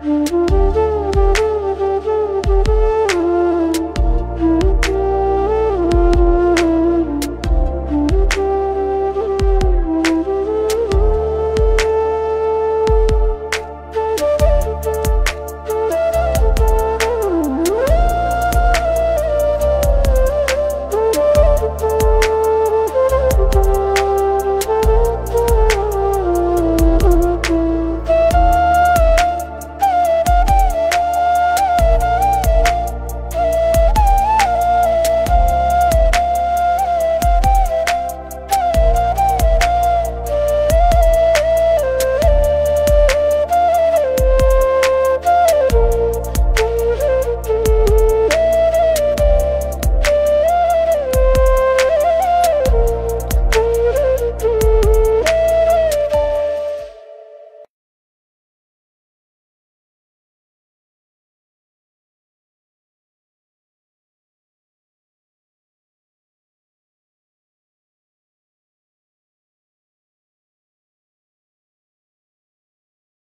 Mm-hmm.